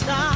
stop.